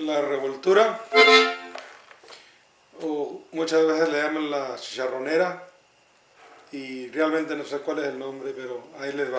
la revoltura, o muchas veces le llaman la chicharronera, y realmente no sé cuál es el nombre, pero ahí les va.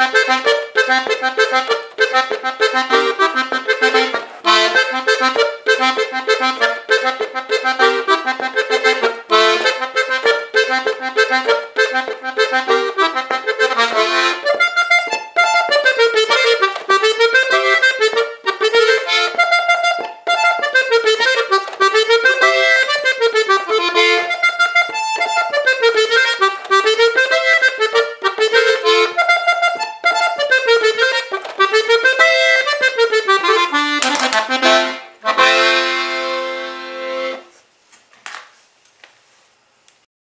Thank you.